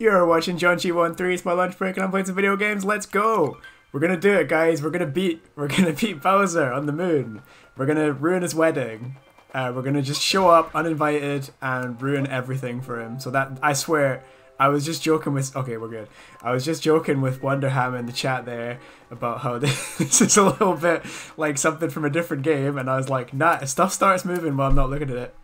You're watching Jonji13, it's my lunch break and I'm playing some video games, let's go! We're gonna do it guys, we're gonna beat, we're gonna beat Bowser on the moon. We're gonna ruin his wedding. Uh, we're gonna just show up uninvited and ruin everything for him. So that, I swear, I was just joking with, okay we're good. I was just joking with Wonderham in the chat there about how this is a little bit like something from a different game and I was like, nah, stuff starts moving while I'm not looking at it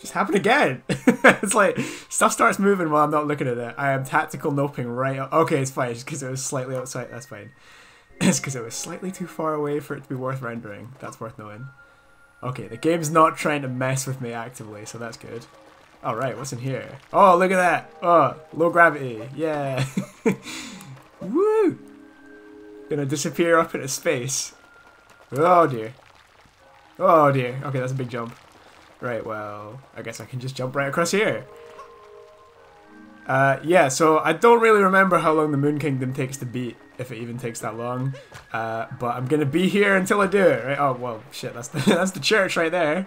just happened again. it's like stuff starts moving while I'm not looking at it. I am tactical noping right. Okay, it's fine. Just because it was slightly outside. That's fine. It's because it was slightly too far away for it to be worth rendering. That's worth knowing. Okay, the game's not trying to mess with me actively, so that's good. Alright, what's in here? Oh, look at that! Oh, low gravity. Yeah. Woo! Gonna disappear up into space. Oh dear. Oh dear. Okay, that's a big jump. Right, well, I guess I can just jump right across here. Uh, yeah, so I don't really remember how long the Moon Kingdom takes to beat, if it even takes that long. Uh, but I'm gonna be here until I do it, right? Oh, well, shit, that's the, that's the church right there.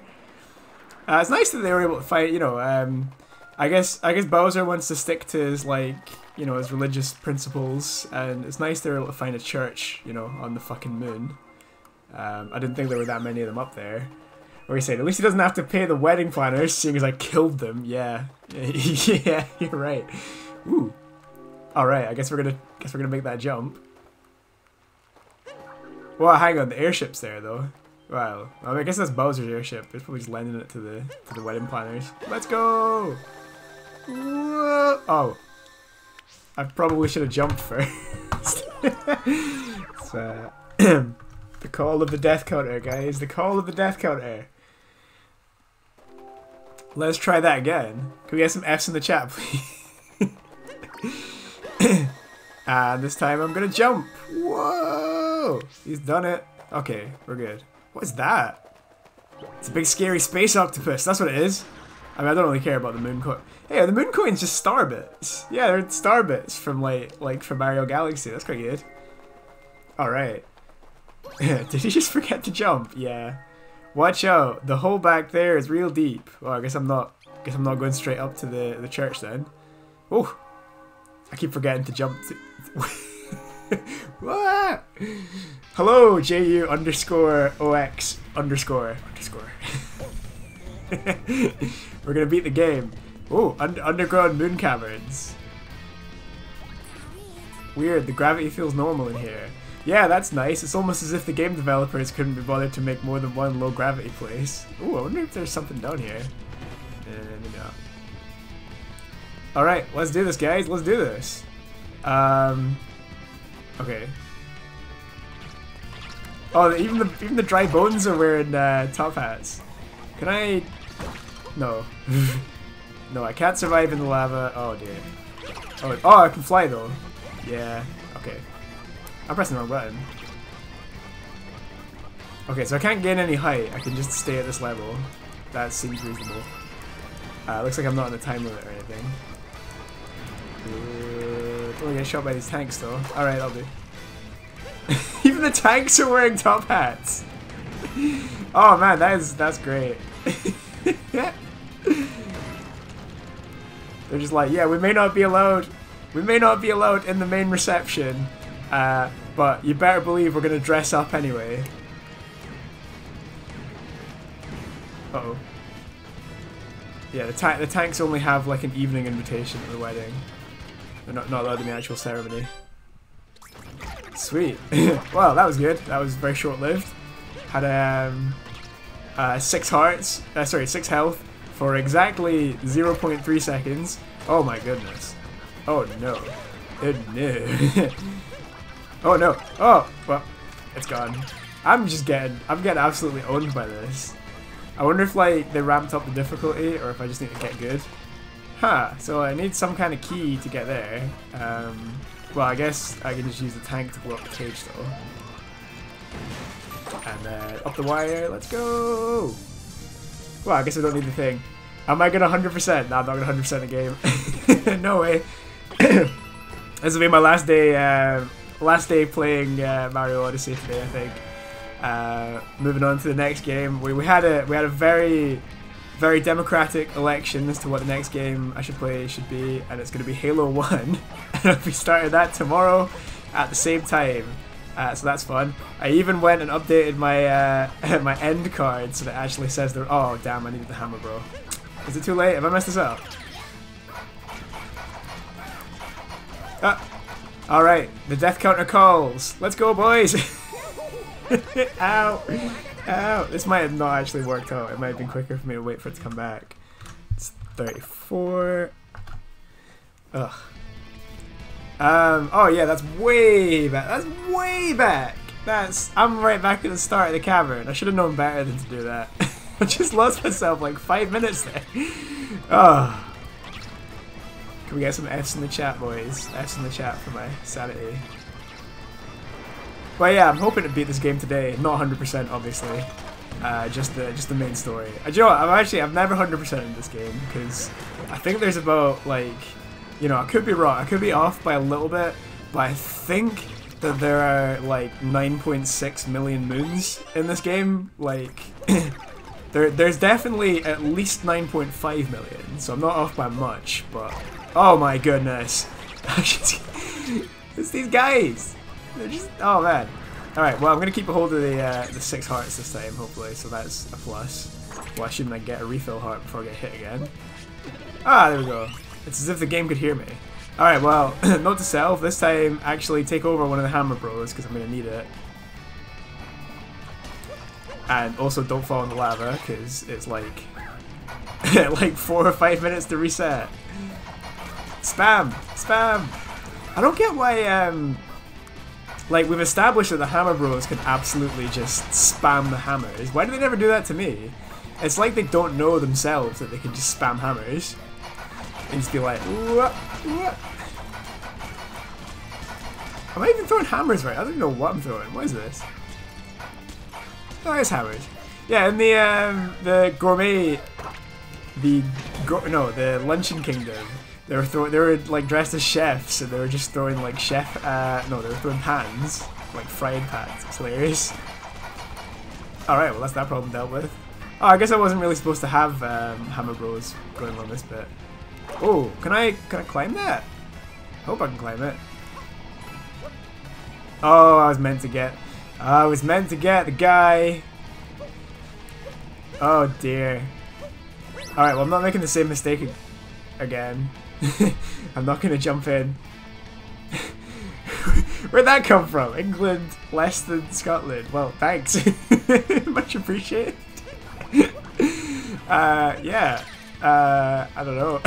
Uh, it's nice that they were able to fight, you know, um, I guess, I guess Bowser wants to stick to his, like, you know, his religious principles, and it's nice they were able to find a church, you know, on the fucking moon. Um, I didn't think there were that many of them up there. Or he said, at least he doesn't have to pay the wedding planners, seeing as I killed them. Yeah, yeah, you're right. Ooh. All right, I guess we're gonna guess we're gonna make that jump. Well, hang on, the airship's there though. Wow, well, I guess that's Bowser's airship. They're probably just lending it to the to the wedding planners. Let's go! Whoa. Oh, I probably should have jumped first. so, the call of the death counter, guys. The call of the death counter. Let's try that again. Can we get some F's in the chat, please? and this time I'm gonna jump. Whoa! He's done it. Okay, we're good. What is that? It's a big scary space octopus. That's what it is. I mean, I don't really care about the moon coin. Hey, the moon coin's just star bits. Yeah, they're star bits from like like from Mario Galaxy. That's quite good. All right. Did he just forget to jump? Yeah. Watch out, the hole back there is real deep. Well, I guess I'm not guess I'm not going straight up to the, the church then. Oh! I keep forgetting to jump to... what? Hello, JU underscore OX underscore underscore. We're gonna beat the game. Oh, un underground moon caverns. Weird, the gravity feels normal in here. Yeah, that's nice. It's almost as if the game developers couldn't be bothered to make more than one low gravity place. Ooh, I wonder if there's something down here. Uh, Alright, let's do this, guys. Let's do this. Um, okay. Oh, even the even the dry bones are wearing uh, top hats. Can I? No. no, I can't survive in the lava. Oh dear. Oh, oh, I can fly though. Yeah. I'm pressing the wrong button. Okay, so I can't gain any height. I can just stay at this level. That seems reasonable. Uh, looks like I'm not on a time limit or anything. Uh, don't get shot by these tanks though. Alright, I'll do. Even the tanks are wearing top hats! Oh man, that is that's great. They're just like, yeah, we may not be allowed we may not be allowed in the main reception, uh, but you better believe we're going to dress up anyway. Uh oh Yeah, the, ta the tanks only have like an evening invitation at the wedding. They're not, not allowed in the actual ceremony. Sweet. well, that was good. That was very short-lived. Had um, uh, six hearts, uh, sorry, six health for exactly 0.3 seconds. Oh my goodness. Oh no. Oh no. Oh no! Oh! Well, it's gone. I'm just getting, I'm getting absolutely owned by this. I wonder if like they ramped up the difficulty or if I just need to get good. Huh, so I need some kind of key to get there. Um, well, I guess I can just use the tank to blow up the cage though. And then up the wire, let's go! Well, I guess I don't need the thing. Am I gonna 100%? No, I'm not gonna 100% the game. no way. this will be my last day uh, last day playing uh, Mario Odyssey today, I think. Uh, moving on to the next game, we, we had a we had a very very democratic election as to what the next game I should play should be, and it's going to be Halo 1. and be starting that tomorrow at the same time. Uh, so that's fun. I even went and updated my uh, my end card so that actually says there. Oh damn! I needed the hammer, bro. Is it too late? Have I messed this up? Ah. All right, the death counter calls. Let's go, boys. Ow. Ow. This might have not actually worked out. It might have been quicker for me to wait for it to come back. It's 34. Ugh. Um, oh yeah, that's way back. That's way back. That's, I'm right back at the start of the cavern. I should have known better than to do that. I just lost myself like five minutes there. Oh. Can we get some F's in the chat, boys? F's in the chat for my sanity. But yeah, I'm hoping to beat this game today. Not 100%, obviously. Uh, just the just the main story. Uh, you know what? I'm actually I've never 100% in this game because I think there's about like, you know, I could be wrong. I could be off by a little bit, but I think that there are like 9.6 million moons in this game. Like, there there's definitely at least 9.5 million. So I'm not off by much, but oh my goodness, it's these guys. They're just oh man. Alright, well I'm gonna keep a hold of the uh, the six hearts this time, hopefully, so that's a plus. Why shouldn't I get a refill heart before I get hit again? Ah, there we go. It's as if the game could hear me. Alright, well, note to self, this time actually take over one of the hammer bros, because I'm gonna need it. And also don't fall in the lava, because it's like like four or five minutes to reset. Spam! Spam! I don't get why um like, we've established that the Hammer Bros can absolutely just spam the hammers. Why do they never do that to me? It's like they don't know themselves that they can just spam hammers. And just be like, what? What? Am I even throwing hammers right? I don't know what I'm throwing. What is this? Oh, it's hammers. Yeah, in the um, the gourmet, the no, the luncheon kingdom. They were throwing. They were like dressed as chefs, and they were just throwing like chef. Uh, no, they were throwing pans, like frying pans. It's hilarious. All right, well that's that problem dealt with. Oh, I guess I wasn't really supposed to have um, Hammer Bros going on this bit. Oh, can I can I climb that? I hope I can climb it. Oh, I was meant to get. I was meant to get the guy. Oh dear. Alright, well I'm not making the same mistake again. I'm not gonna jump in. Where'd that come from? England less than Scotland. Well, thanks. Much appreciated. uh, yeah. Uh, I don't know.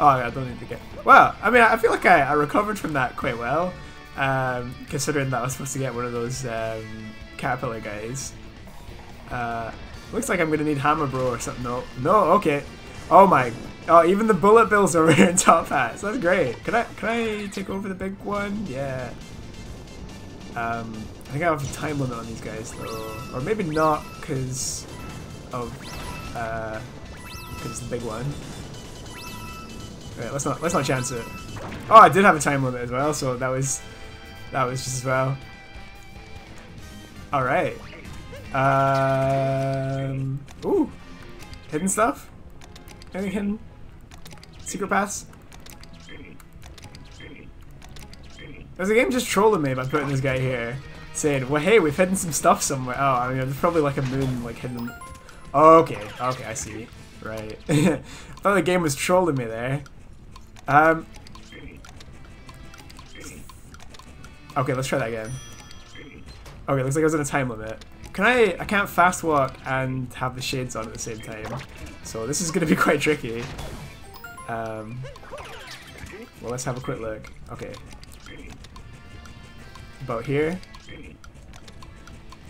oh, I don't need to get. Well, I mean, I feel like I, I recovered from that quite well, um, considering that I was supposed to get one of those um, caterpillar guys. Uh, looks like I'm gonna need hammer bro or something. No, no, okay. Oh my Oh, even the bullet bills are wearing top hats. That's great. Can I can I take over the big one? Yeah. Um, I think I have a time limit on these guys though, or maybe not because of uh, because the big one. Right, let's not let's not chance it. Oh, I did have a time limit as well, so that was that was just as well. All right. Um. Ooh, hidden stuff. Anything hidden? Secret paths? Is the game just trolling me by putting this guy here? Saying, well hey, we've hidden some stuff somewhere. Oh, I mean, there's probably like a moon like hidden. Oh, okay, okay, I see. Right. I thought the game was trolling me there. Um. Okay, let's try that again. Okay, looks like I was in a time limit. Can I, I can't fast walk and have the shades on at the same time. So this is going to be quite tricky. Um, well, let's have a quick look. Okay. About here.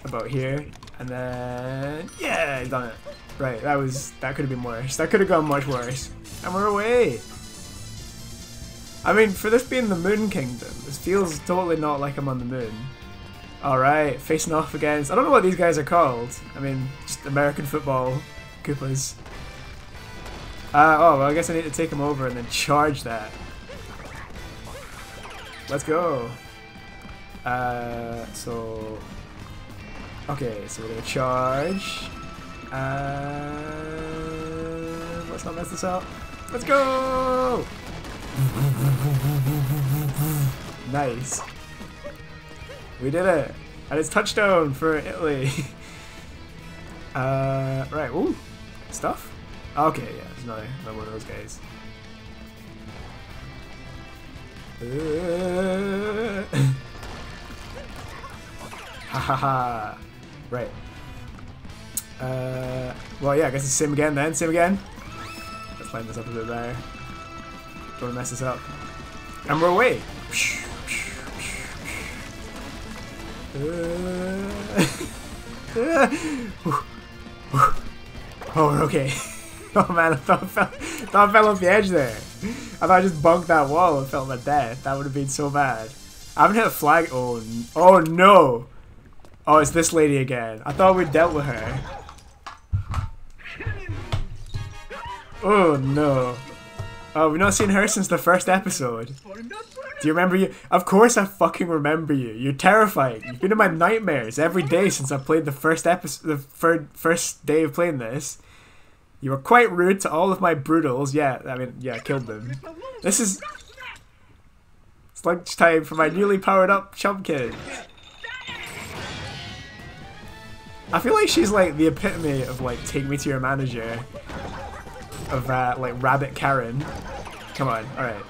About here. And then... Yeah, done it. Right, that was... That could have been worse. That could have gone much worse. And we're away! I mean, for this being the Moon Kingdom, this feels totally not like I'm on the moon. Alright, facing off against... I don't know what these guys are called. I mean, just American football Koopas. Uh, oh, well, I guess I need to take him over and then charge that. Let's go. Uh, so... Okay, so we're gonna charge. Uh, let's not mess this up. Let's go! nice. We did it. And it's touchdown for Italy. uh, right, ooh. Stuff? Okay, yeah, another, another one of those guys. ha ha ha. Right. Uh, well, yeah, I guess it's same again then. Same again. Let's line this up a bit better. Don't want to mess this up. And we're away. oh, we're okay. oh man, I thought I, fell, thought I fell off the edge there. I thought I just bunked that wall and fell to my death. That would have been so bad. I haven't hit a flag. Oh, oh no. Oh, it's this lady again. I thought we dealt with her. Oh no. Oh, we've not seen her since the first episode. Do you remember you? Of course I fucking remember you. You're terrifying. You've been in my nightmares every day since I played the first episode, the third, first day of playing this. You were quite rude to all of my Broodals. Yeah, I mean, yeah, I killed them. This is... It's lunchtime for my newly powered up chump kid. I feel like she's like the epitome of like take me to your manager of uh, like Rabbit Karen. Come on, alright.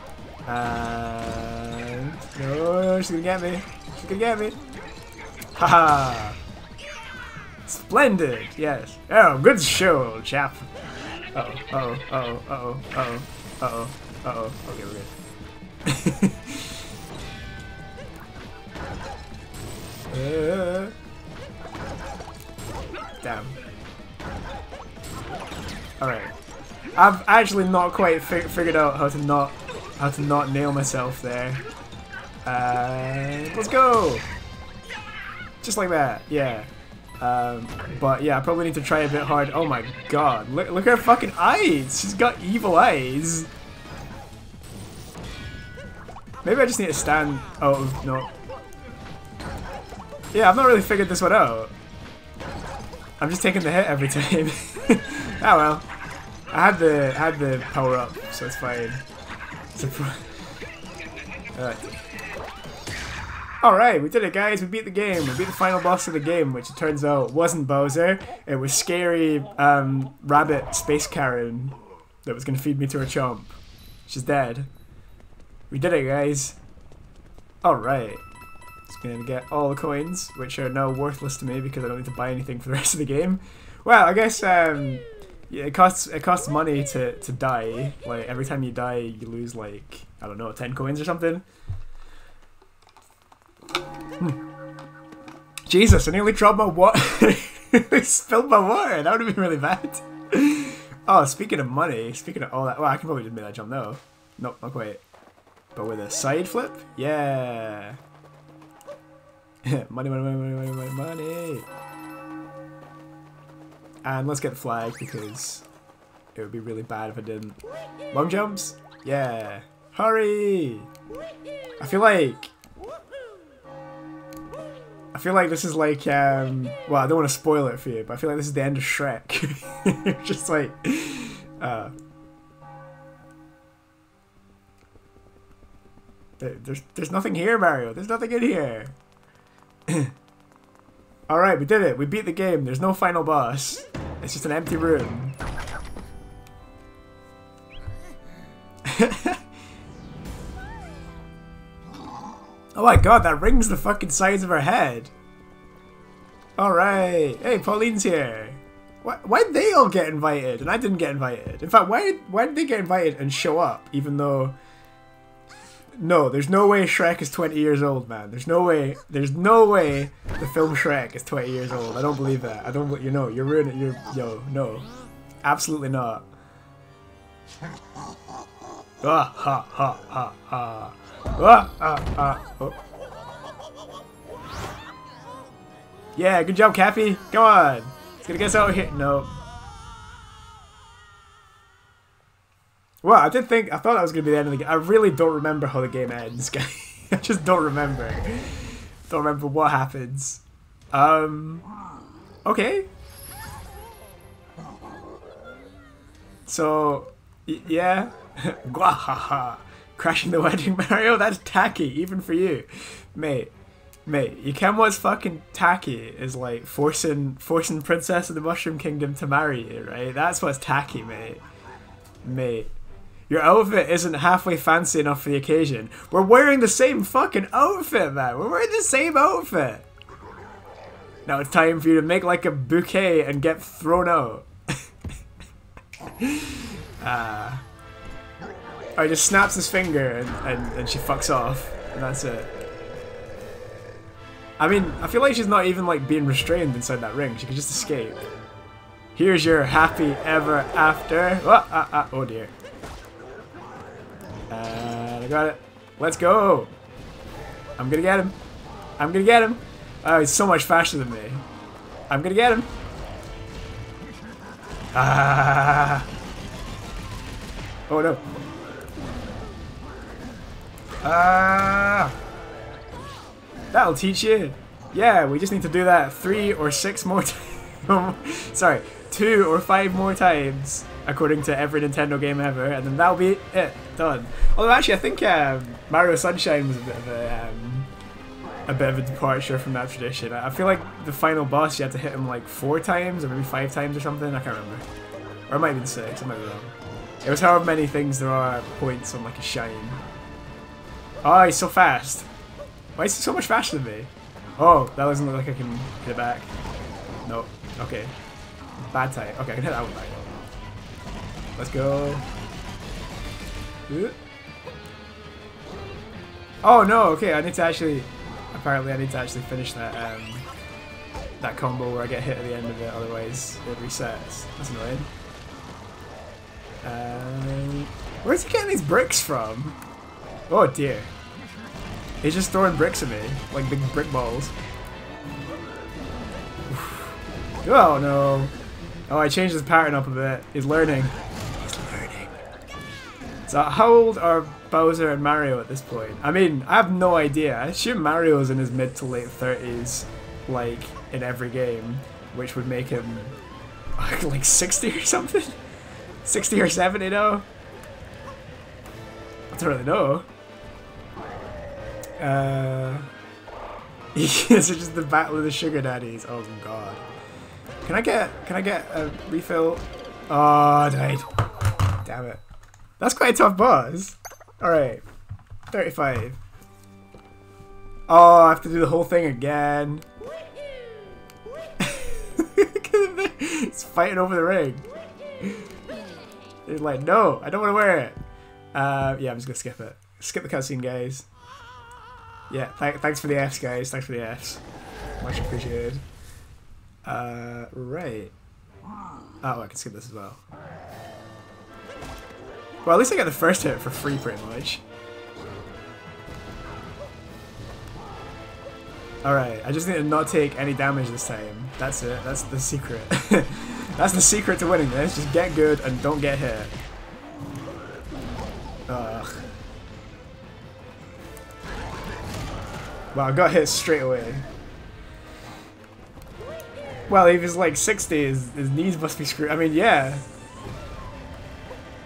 Uh, no, she's gonna get me. She's gonna get me. Haha. Splendid, yes. Oh, good show, chap. Uh oh, uh oh, uh oh, uh oh, uh oh, uh oh. Okay, we're good. uh, damn. Alright. I've actually not quite fi figured out how to not how to not nail myself there. Uh, let's go! Just like that, yeah. Um, but yeah, I probably need to try a bit hard. Oh my god, look, look at her fucking eyes! She's got evil eyes! Maybe I just need to stand... Oh, no. Yeah, I've not really figured this one out. I'm just taking the hit every time. oh well. I had the had the power up, so it's fine. Alright. Alright, we did it guys, we beat the game. We beat the final boss of the game, which it turns out wasn't Bowser. It was scary um, rabbit space Karen that was gonna feed me to her chomp. She's dead. We did it guys. Alright. Just gonna get all the coins, which are now worthless to me because I don't need to buy anything for the rest of the game. Well, I guess um, yeah, it costs it costs money to to die. Like every time you die, you lose like I don't know, ten coins or something. Hmm. Jesus, I nearly dropped my water. spilled my water. That would have been really bad. oh, speaking of money, speaking of all that, well, I can probably just make that jump though. Nope, not quite. But with a side flip, yeah. money, money, money, money, money, money. And let's get the flag because it would be really bad if I didn't. Long jumps? Yeah. Hurry! I feel like... I feel like this is like, um, well, I don't want to spoil it for you, but I feel like this is the end of Shrek. Just like, uh, there's, there's nothing here, Mario. There's nothing in here. Alright, we did it. We beat the game. There's no final boss. It's just an empty room. oh my god, that rings the fucking sides of her head. Alright. Hey, Pauline's here. Why, why did they all get invited and I didn't get invited? In fact, why, why did they get invited and show up even though no, there's no way Shrek is 20 years old, man. There's no way. There's no way the film Shrek is 20 years old. I don't believe that. I don't. You know, you're ruining. You're yo. No, absolutely not. Ah ha ha ha ha. Ah ah ah. Oh. Yeah, good job, Cappy. Come on. It's gonna get us out here. No. Well, I did think I thought that was gonna be the end of the game. I really don't remember how the game ends, guys. I just don't remember. Don't remember what happens. Um. Okay. So, yeah. Gwahaha. Crashing the wedding, Mario? That's tacky, even for you. Mate, mate, you can what's fucking tacky is like forcing forcing Princess of the Mushroom Kingdom to marry you, right? That's what's tacky, mate. Mate. Your outfit isn't halfway fancy enough for the occasion. We're wearing the same fucking outfit, man. We're wearing the same outfit. Now it's time for you to make like a bouquet and get thrown out. Ah. uh, Oh, he just snaps his finger and, and, and she fucks off. And that's it. I mean, I feel like she's not even like being restrained inside that ring. She could just escape. Here's your happy ever after. Oh, oh dear. And I got it. Let's go. I'm gonna get him. I'm gonna get him. Oh, he's so much faster than me. I'm gonna get him. Ah. Oh no. Ah! That'll teach you. Yeah, we just need to do that three or six more times. Sorry, two or five more times, according to every Nintendo game ever, and then that'll be it. Done. Although actually, I think um, Mario Sunshine was a bit of a, um, a bit of a departure from that tradition. I feel like the final boss, you had to hit him like four times, or maybe five times or something. I can't remember. Or it might have been six. I might be wrong. It was however many things there are points on like a shine. Oh, he's so fast. Why is he so much faster than me? Oh, that doesn't look like I can hit it back. Nope. Okay. Bad time. Okay, I can hit that one back. Let's go. Oh no, okay, I need to actually apparently I need to actually finish that um that combo where I get hit at the end of it, otherwise it resets. That's annoying. Um, where's he getting these bricks from? Oh dear. He's just throwing bricks at me, like big brick balls. oh no. Oh, I changed his pattern up a bit. He's learning. He's learning. So how old are Bowser and Mario at this point? I mean, I have no idea. I assume Mario's in his mid to late 30s, like, in every game, which would make him, like, 60 or something? 60 or 70 now? I don't really know. Uh, is just the battle of the sugar daddies. Oh god. Can I get can I get a refill? Oh, died. Damn it. That's quite a tough boss. Alright. 35. Oh, I have to do the whole thing again. it's fighting over the ring. He's like, no, I don't want to wear it. Uh, yeah, I'm just gonna skip it. Skip the cutscene, guys. Yeah, th thanks for the Fs, guys. Thanks for the Fs. Much appreciated. Uh, right. Oh, I can skip this as well. Well, at least I got the first hit for free, pretty much. Alright, I just need to not take any damage this time. That's it. That's the secret. That's the secret to winning this. Just get good and don't get hit. Ugh. Wow, I got hit straight away. Well, if he's like 60, his, his knees must be screwed. I mean, yeah.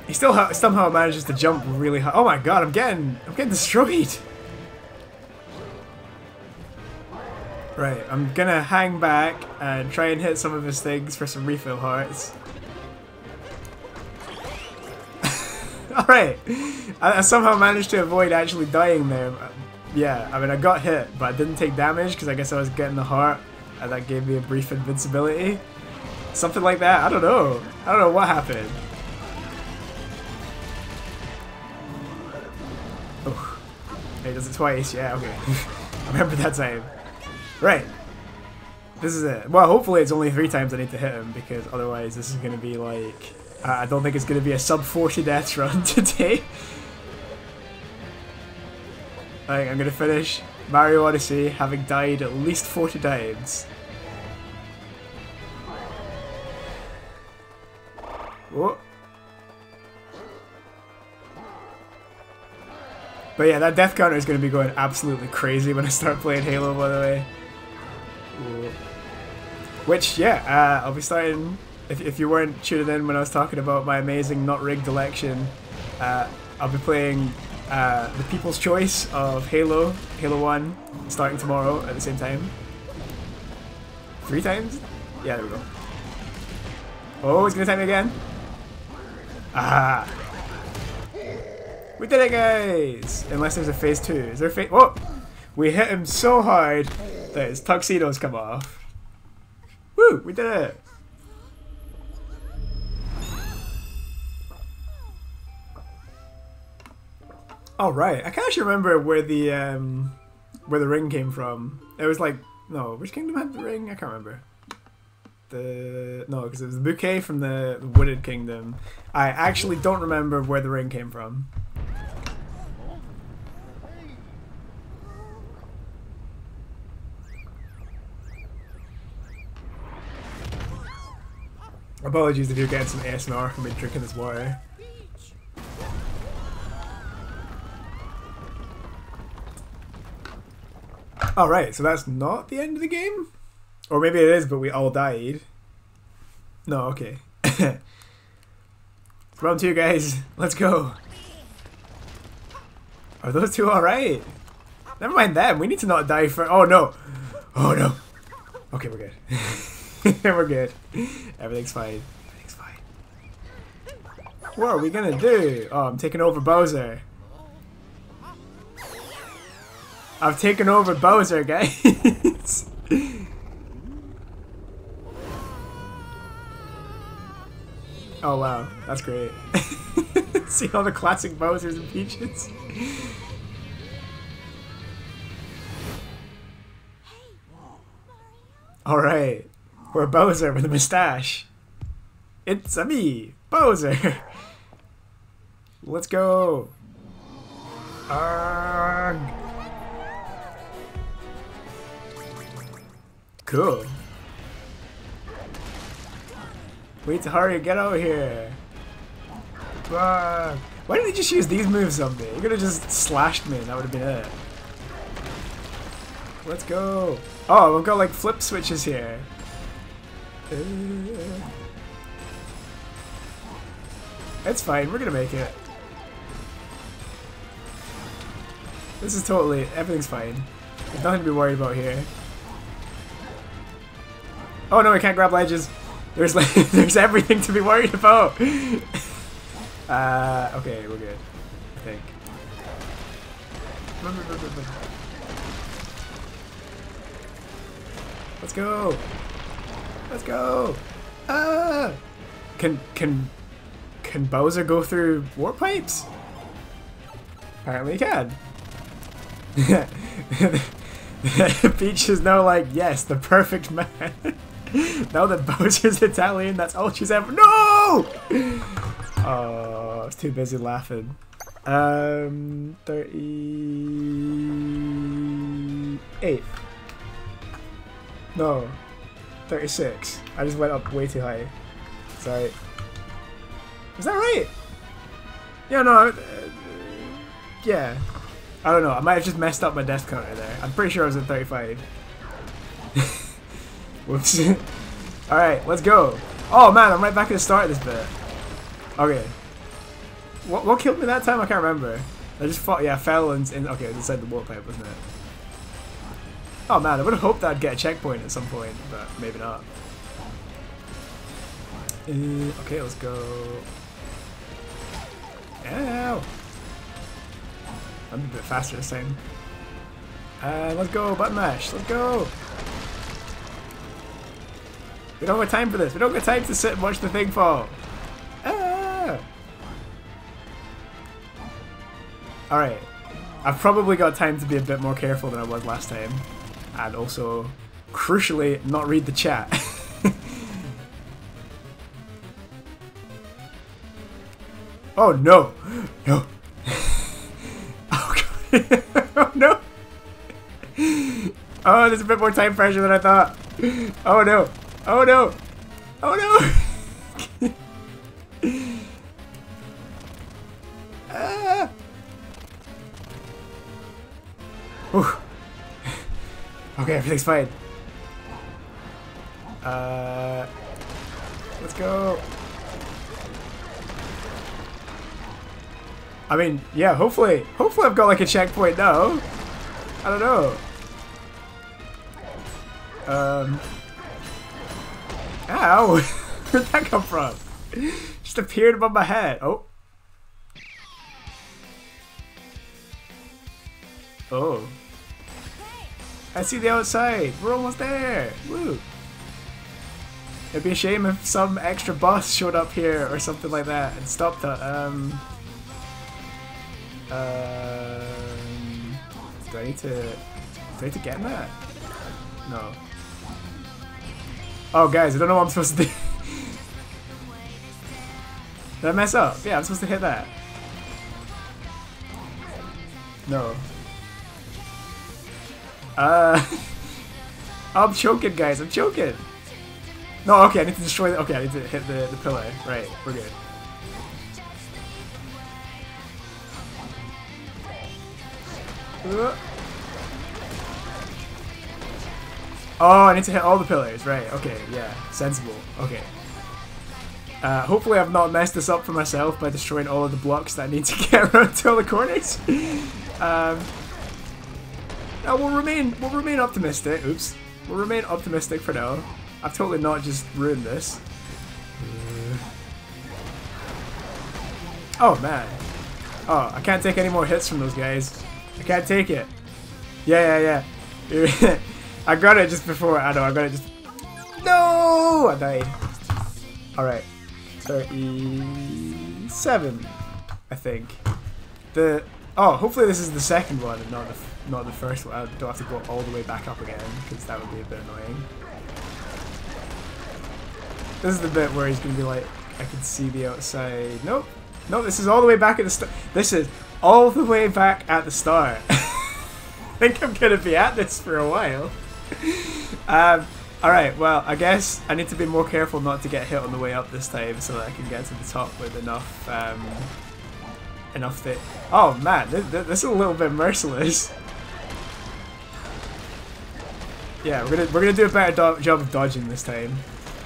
He still somehow manages to jump really high. Oh my god, I'm getting, I'm getting destroyed. Right, I'm gonna hang back and try and hit some of his things for some refill hearts. Alright, I, I somehow managed to avoid actually dying there yeah, I mean, I got hit, but I didn't take damage because I guess I was getting the heart, and that gave me a brief invincibility. Something like that. I don't know. I don't know what happened. Oh, he does it twice. Yeah, okay. I remember that time. Right. This is it. Well, hopefully it's only three times I need to hit him because otherwise this is going to be like... I don't think it's going to be a sub 40 deaths run today. I'm gonna finish Mario Odyssey having died at least 40 times. But yeah, that death counter is going to be going absolutely crazy when I start playing Halo, by the way. Ooh. Which, yeah, uh, I'll be starting if, if you weren't tuning in when I was talking about my amazing not rigged election, uh, I'll be playing uh, the People's Choice of Halo, Halo 1, starting tomorrow at the same time. Three times? Yeah, there we go. Oh, he's gonna time me again. Ah. We did it, guys! Unless there's a phase two. Is there a phase? Whoa! We hit him so hard that his tuxedos come off. Woo! We did it! Oh right, I can't actually remember where the um, where the ring came from. It was like no, which kingdom had the ring? I can't remember. The no, because it was the bouquet from the Wooded Kingdom. I actually don't remember where the ring came from. Apologies if you're getting some ASMR from me drinking this water. Alright, so that's not the end of the game? Or maybe it is, but we all died. No, okay. Round two, guys. Let's go. Are those two alright? Never mind them. We need to not die for- Oh, no. Oh, no. Okay, we're good. we're good. Everything's fine. Everything's fine. What are we gonna do? Oh, I'm taking over Bowser. I've taken over Bowser, guys. oh wow, that's great. See all the classic Bowsers and Peaches. Alright, we're Bowser with a mustache. It's a me, Bowser. Let's go. Arrgh. Cool. Wait to hurry, get out here. Fuck. Why didn't he just use these moves on me? He could have just slashed me and that would have been it. Let's go. Oh, we've got like flip switches here. Uh, it's fine, we're gonna make it. This is totally, everything's fine. There's nothing to be worried about here. Oh no, I can't grab ledges. There's like, there's everything to be worried about. uh, okay, we're good. I think. Let's go. Let's go. Ah! Can can can Bowser go through warp pipes? Apparently he can. Peach is now like, yes, the perfect man. now that Bowser's Italian, that's all she's ever- No! Oh, I was too busy laughing. Um, 38. No, 36. I just went up way too high. Sorry. Is that right? Yeah, no. Uh, yeah. I don't know. I might have just messed up my death counter there. I'm pretty sure I was at 35. Whoops. Alright, let's go. Oh man, I'm right back at the start of this bit. Okay. What, what killed me that time? I can't remember. I just fought, yeah, fell and, in, okay, inside the warp pipe, wasn't it? Oh man, I would have hoped I'd get a checkpoint at some point, but maybe not. Uh, okay, let's go. Ow! I'm a bit faster this time. Uh, let's go, button mash, let's go! We don't have time for this, we don't have time to sit and watch the thing fall! Ah! Alright, I've probably got time to be a bit more careful than I was last time. And also, crucially, not read the chat. oh no! No! oh no! Oh, there's a bit more time pressure than I thought. Oh no! Oh no! Oh no! ah! Okay, everything's fine. Uh, Let's go. I mean, yeah, hopefully, hopefully I've got like a checkpoint now. I don't know. Um. Ow! Where'd that come from? Just appeared above my head. Oh. Oh. I see the outside. We're almost there. Woo. It'd be a shame if some extra boss showed up here or something like that and stopped us. Um. Um. Do I need to? Do I need to get in that? No. Oh, guys, I don't know what I'm supposed to do. Did I mess up? Yeah, I'm supposed to hit that. No. Uh, I'm choking, guys. I'm choking. No, okay, I need to destroy the. Okay, I need to hit the, the pillar. Right, we're good. Uh. Oh, I need to hit all the pillars. Right, okay, yeah. Sensible. Okay. Uh, hopefully I've not messed this up for myself by destroying all of the blocks that I need to get around to all the corners. um, no, we'll remain we'll remain optimistic. Oops. We'll remain optimistic for now. I've totally not just ruined this. Oh man. Oh, I can't take any more hits from those guys. I can't take it. Yeah, yeah, yeah. I got it just before. I know, I got it just... No! I died. Alright. 37, I think. The... Oh, hopefully this is the second one and not the not the first one. I don't have to go all the way back up again, because that would be a bit annoying. This is the bit where he's going to be like, I can see the outside. Nope. No, this is all the way back at the start. This is all the way back at the start. I think I'm going to be at this for a while. Um, Alright, well, I guess I need to be more careful not to get hit on the way up this time so that I can get to the top with enough, um, enough that... Oh man, this, this is a little bit merciless. Yeah, we're gonna we're gonna do a better job of dodging this time.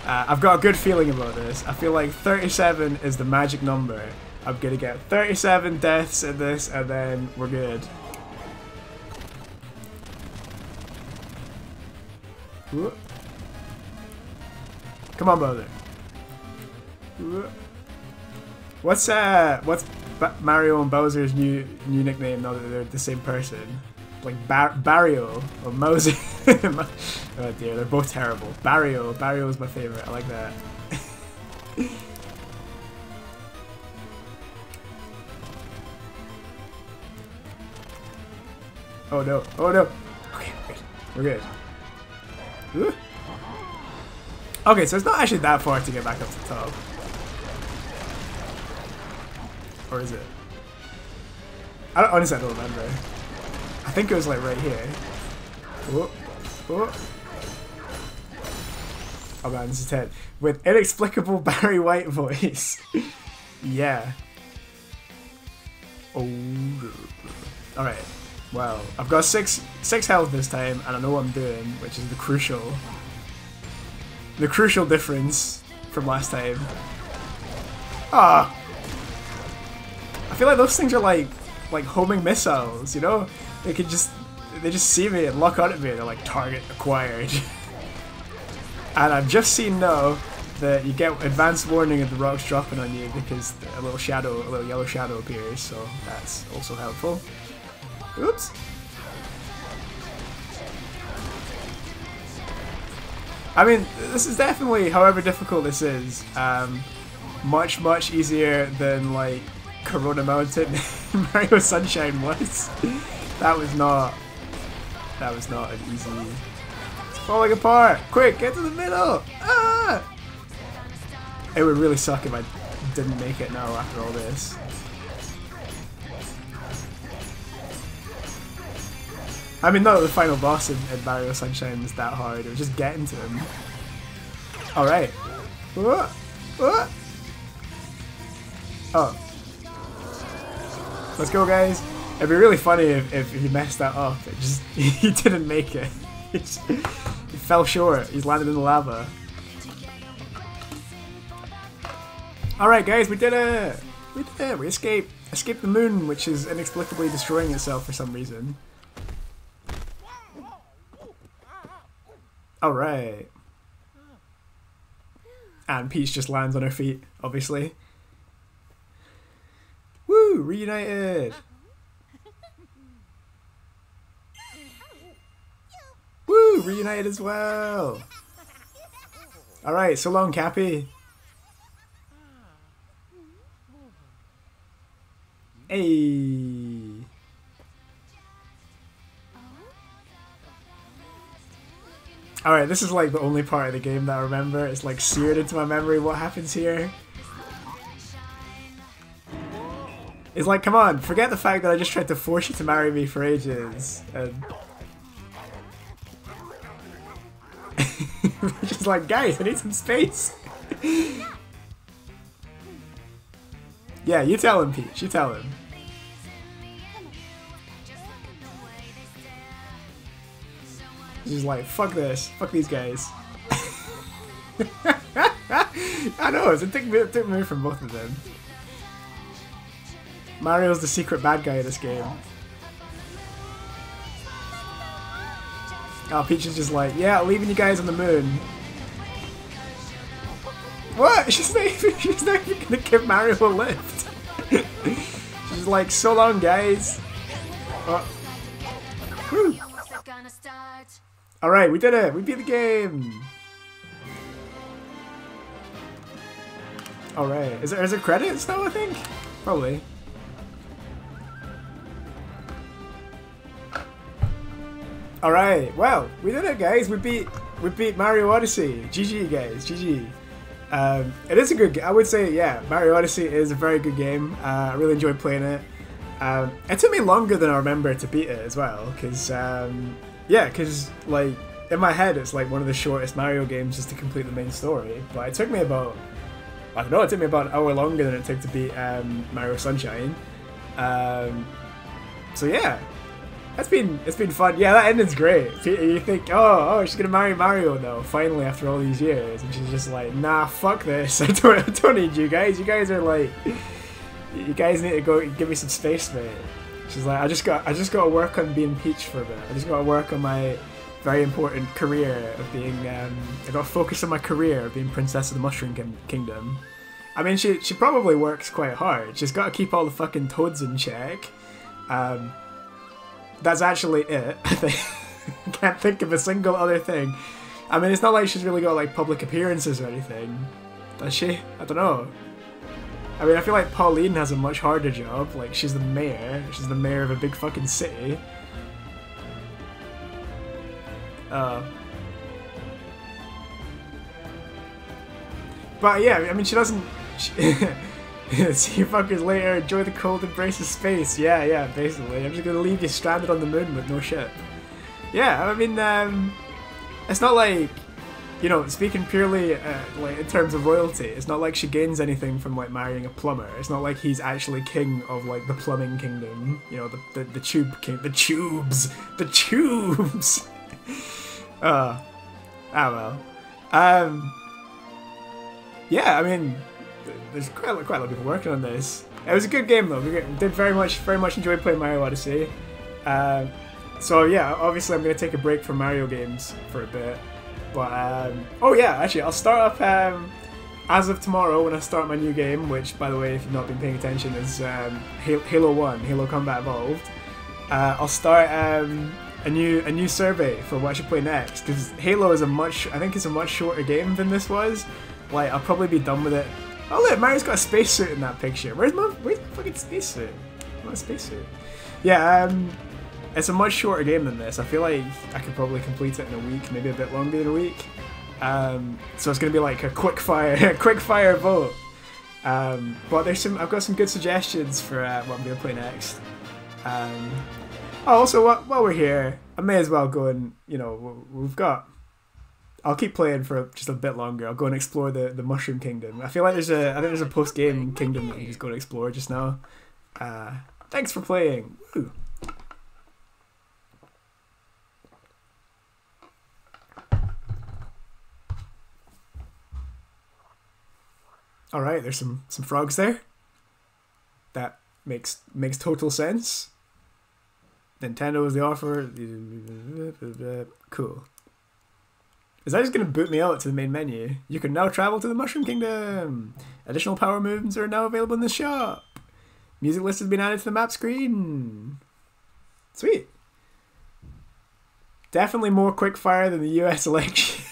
Uh, I've got a good feeling about this. I feel like 37 is the magic number. I'm gonna get 37 deaths in this, and then we're good. Come on, brother. What's uh, what's Mario and Bowser's new new nickname now that they're the same person? like Bar Barrio or Mosey. oh dear, they're both terrible. Barrio, Barrio is my favorite. I like that. oh no! Oh no! Okay, we're good. We're good. Okay, so it's not actually that far to get back up to the top. Or is it? I don't, honestly, I don't remember. I think it was like right here. Oh, oh. oh man, this is Ted. With inexplicable Barry White voice. yeah. Oh. Alright. Well, I've got six six health this time, and I know what I'm doing, which is the crucial, the crucial difference from last time. Ah, I feel like those things are like like homing missiles, you know? They could just they just see me and lock onto me. They're like target acquired. and I've just seen now that you get advanced warning of the rocks dropping on you because a little shadow, a little yellow shadow appears. So that's also helpful. Oops. I mean, this is definitely, however difficult this is, um, much, much easier than, like, Corona Mountain Mario Sunshine was. That was not... That was not an easy... It's falling apart! Quick, get to the middle! Ah! It would really suck if I didn't make it now after all this. I mean, not the final boss in, in Mario Sunshine was that hard, it was just getting to him. Alright. Oh. Let's go, guys. It'd be really funny if, if he messed that up. It just he didn't make it. he fell short. He's landed in the lava. Alright guys, we did it! We did it! We escaped! Escaped the moon, which is inexplicably destroying itself for some reason. Alright. And Peach just lands on her feet, obviously. Woo! Reunited! Woo! Reunited as well! Alright, so long, Cappy. Hey! Alright, this is like the only part of the game that I remember. It's like seared into my memory what happens here. It's like, come on, forget the fact that I just tried to force you to marry me for ages. And... just like, guys, I need some space. yeah, you tell him, Peach. You tell him. She's like, fuck this. Fuck these guys. I know, it's a big, big move from both of them. Mario's the secret bad guy in this game. Oh, Peach is just like, yeah, leaving you guys on the moon. What? She's not even, she's not even gonna give Mario a lift. she's like, so long, guys. Oh. Alright, we did it! We beat the game! Alright. Is there, is there credits though, I think? Probably. Alright, well, we did it guys. We beat we beat Mario Odyssey. GG guys, GG. Um, it is a good I would say, yeah, Mario Odyssey is a very good game. Uh, I really enjoyed playing it. Um, it took me longer than I remember to beat it as well, because, um, yeah, because, like, in my head it's like one of the shortest Mario games just to complete the main story, but it took me about, I don't know, it took me about an hour longer than it took to beat um, Mario Sunshine. Um, so yeah, that's been it's been fun. Yeah, that ending's great. You think, oh, oh, she's gonna marry Mario now, finally after all these years, and she's just like, nah, fuck this. I don't, I don't need you guys. You guys are like, you guys need to go give me some space, mate. She's like, I just got, I just got to work on being Peach for a bit. I just got to work on my very important career of being. Um, I got to focus on my career of being Princess of the Mushroom Kingdom. I mean, she she probably works quite hard. She's got to keep all the fucking toads in check. Um, that's actually it. I can't think of a single other thing. I mean, it's not like she's really got like public appearances or anything, does she? I don't know. I mean, I feel like Pauline has a much harder job. Like, she's the mayor. She's the mayor of a big fucking city. Uh, but yeah, I mean, she doesn't. She, See you fuckers later. Enjoy the cold embrace of space. Yeah, yeah, basically. I'm just gonna leave you stranded on the moon with no ship. Yeah, I mean, um, it's not like, you know, speaking purely uh, like in terms of royalty, it's not like she gains anything from like marrying a plumber. It's not like he's actually king of like the plumbing kingdom. You know, the the, the tube king, the tubes, the tubes. uh, ah well. Um, yeah, I mean there's quite a, quite a lot of people working on this. It was a good game though. We did very much very much enjoy playing Mario Odyssey. Uh, so yeah, obviously I'm gonna take a break from Mario games for a bit. But um, oh yeah, actually I'll start up um, as of tomorrow when I start my new game, which by the way, if you've not been paying attention, is um, Halo One, Halo Combat Evolved. Uh, I'll start um, a new a new survey for what I should play next because Halo is a much I think it's a much shorter game than this was. Like I'll probably be done with it Oh look, Mario's got a spacesuit in that picture. Where's my where's my fucking spacesuit? My spacesuit. Yeah, um, it's a much shorter game than this. I feel like I could probably complete it in a week, maybe a bit longer than a week. Um, so it's gonna be like a quick fire, quick fire vote. Um, but there's some, I've got some good suggestions for uh, what I'm gonna play next. Um, oh, also while we're here, I may as well go and you know we've got I'll keep playing for just a bit longer. I'll go and explore the, the Mushroom Kingdom. I feel like there's a I think there's a post game kingdom that you just go to explore just now. Uh, thanks for playing. Woo. All right, there's some some frogs there. That makes makes total sense. Nintendo is the offer. Cool. Is that just going to boot me out to the main menu? You can now travel to the Mushroom Kingdom. Additional power moves are now available in the shop. Music list has been added to the map screen. Sweet. Definitely more quick fire than the US election.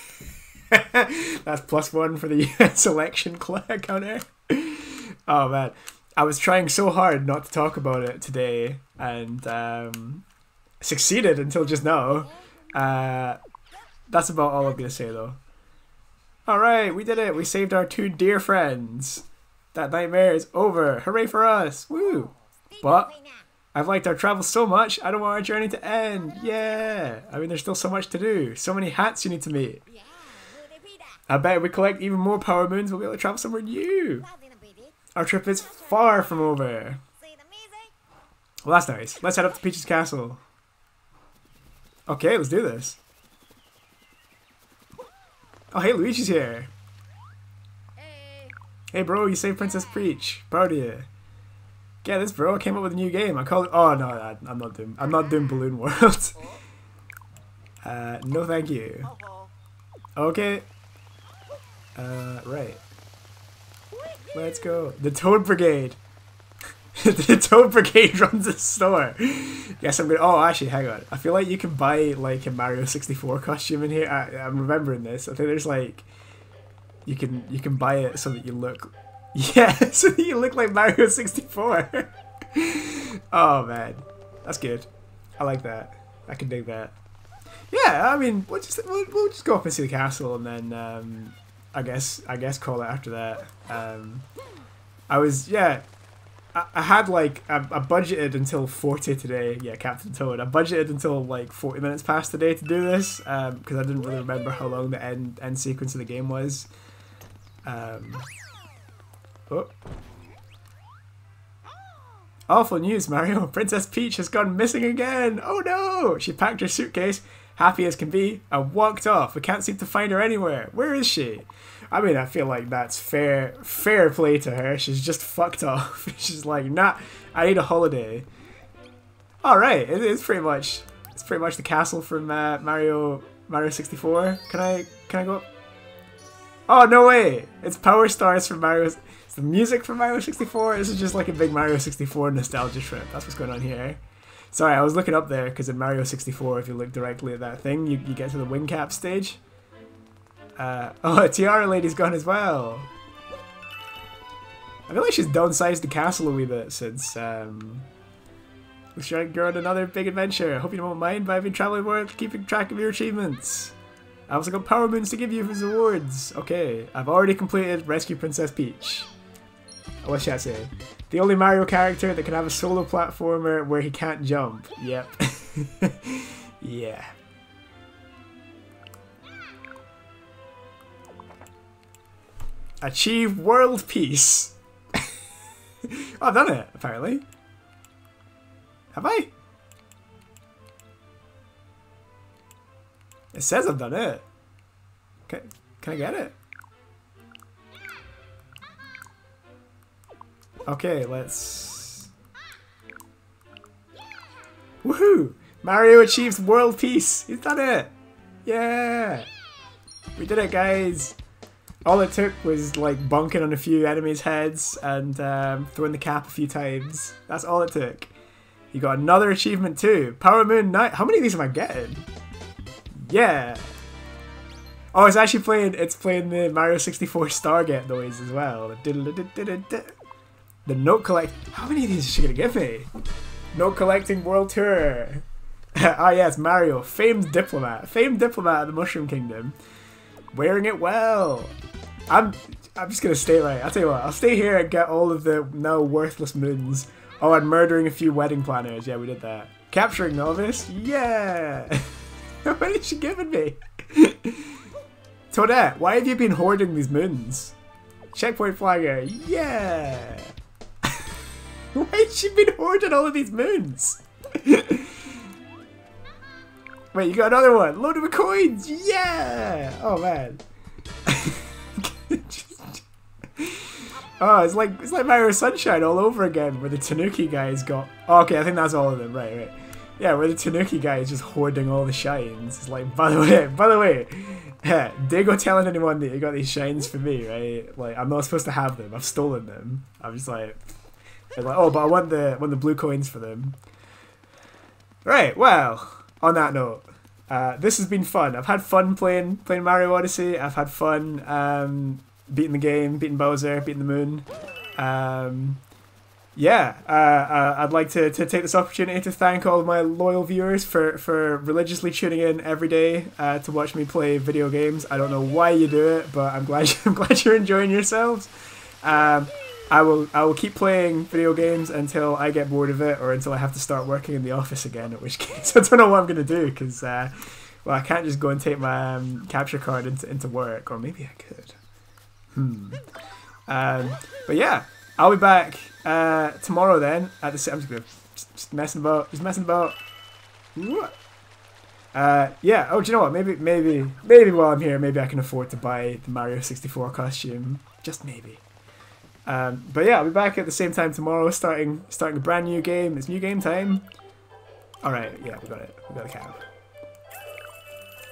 That's plus one for the US election counter. Oh man. I was trying so hard not to talk about it today and um, succeeded until just now. Uh, that's about all I'm to say though. Alright, we did it. We saved our two dear friends. That nightmare is over. Hooray for us. Woo. But I've liked our travel so much, I don't want our journey to end. Yeah. I mean, there's still so much to do. So many hats you need to meet. I bet we collect even more power moons, we'll be able to travel somewhere new. Our trip is far from over. Well, that's nice. Let's head up to Peach's castle. Okay, let's do this. Oh, hey, Luigi's here. Hey. Bro, you saved Princess Peach. Proud of you. Get this, bro. I came up with a new game. I call it. Oh no, I, I'm not doing. I'm not doing Balloon World. uh, no, thank you. Okay. Uh, right. Let's go. The Toad Brigade. the Toad Brigade runs a store. Yes, I'm gonna. Oh, actually, hang on. I feel like you can buy like a Mario 64 costume in here. I, I'm remembering this. I think there's like, you can you can buy it so that you look, yeah, so that you look like Mario 64. oh man, that's good. I like that. I can dig that. Yeah, I mean, we'll just we'll, we'll just go up and see the castle, and then um, I guess I guess call it after that. Um, I was yeah I, I had like I, I, budgeted until 40 today. Yeah captain toad. I budgeted until like 40 minutes past today to do this because um, i didn't really remember how long the end end sequence of the game was. Um, oh. awful news mario. Princess peach has gone missing again. Oh no! She packed her suitcase happy as can be and walked off we can't seem to find her anywhere where is she I mean, I feel like that's fair fair play to her. She's just fucked off. She's like, nah, I need a holiday. All right, it is pretty much it's pretty much the castle from uh, Mario Mario 64. Can I can I go? Up? Oh no way! It's Power Stars from Mario. It's the music from Mario 64. This is just like a big Mario 64 nostalgia trip. That's what's going on here. Sorry, I was looking up there because in Mario 64, if you look directly at that thing, you, you get to the wing cap stage. Uh, oh, Tiara Lady's gone as well. I feel like she's downsized the castle a wee bit since um, trying to go on another big adventure. I hope you don't mind, but I've been traveling more, keeping track of your achievements. I also got power moons to give you as awards. Okay, I've already completed Rescue Princess Peach. What should I say? The only Mario character that can have a solo platformer where he can't jump. Yep. yeah. Achieve world peace. I've done it, apparently. Have I? It says I've done it. Can, can I get it? Okay, let's... Woohoo! Mario achieves world peace! He's done it! Yeah! We did it, guys! all it took was like bonking on a few enemies' heads and um, throwing the cap a few times. That's all it took. You got another achievement too. Power Moon Knight. How many of these am I getting? Yeah. Oh, it's actually playing. It's playing the Mario 64 Stargate noise as well. The note collect. How many of these is she gonna give me? Note collecting world tour. ah yes, Mario, famed diplomat, famed diplomat of the Mushroom Kingdom, wearing it well. I'm I'm just gonna stay right. I'll tell you what. I'll stay here and get all of the now worthless moons. Oh, and murdering a few wedding planners. Yeah, we did that. Capturing novice. Yeah. what is she giving me? Toadette, why have you been hoarding these moons? Checkpoint flagger. Yeah. why has she been hoarding all of these moons? Wait, you got another one. Load of coins. Yeah. Oh man. Oh, it's like it's like Mario Sunshine all over again, where the Tanuki guy's got. Oh, okay, I think that's all of them. Right, right. Yeah, where the Tanuki guy is just hoarding all the shines. It's like, by the way, by the way, yeah, go telling anyone that you got these shines for me, right? Like, I'm not supposed to have them. I've stolen them. I'm just like, like, oh, but I want the want the blue coins for them. Right. Well, on that note, uh, this has been fun. I've had fun playing playing Mario Odyssey. I've had fun um, beating the game, beating Bowser, beating the moon. Um, yeah, uh, uh, I'd like to, to take this opportunity to thank all of my loyal viewers for, for religiously tuning in every day uh, to watch me play video games. I don't know why you do it, but I'm glad I'm glad you're enjoying yourselves. Um, I will I will keep playing video games until I get bored of it or until I have to start working in the office again. At which case I don't know what I'm gonna do because uh, well I can't just go and take my um, capture card into into work or maybe I could. Hmm. Um, but yeah, I'll be back uh, tomorrow then at the I'm just, gonna, just, messing about, just messing about. Uh, yeah. Oh, do you know what? Maybe, maybe, maybe while I'm here, maybe I can afford to buy the Mario 64 costume. Just maybe. Um, but yeah, I'll be back at the same time tomorrow, starting starting a brand new game. It's new game time. All right. Yeah, we got it. We got the cap.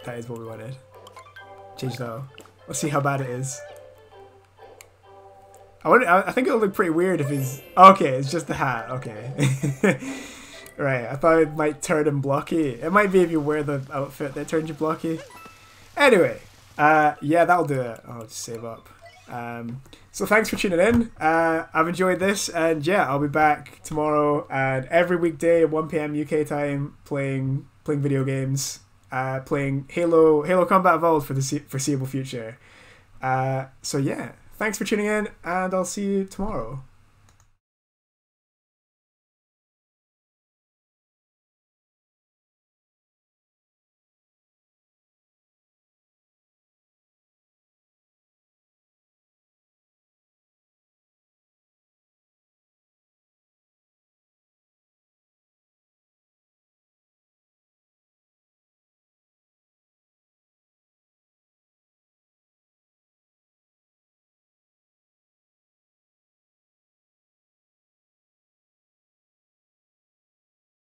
That is what we wanted. Change though. Let's see how bad it is. I, wonder, I think it'll look pretty weird if he's... Okay, it's just the hat. Okay. right, I thought it might turn him blocky. It might be if you wear the outfit that turns you blocky. Anyway, uh, yeah, that'll do it. I'll just save up. Um, so thanks for tuning in. Uh, I've enjoyed this, and yeah, I'll be back tomorrow and every weekday at 1 p.m. UK time playing playing video games, uh, playing Halo Halo Combat Evolved for the foreseeable future. Uh, so yeah, Thanks for tuning in, and I'll see you tomorrow.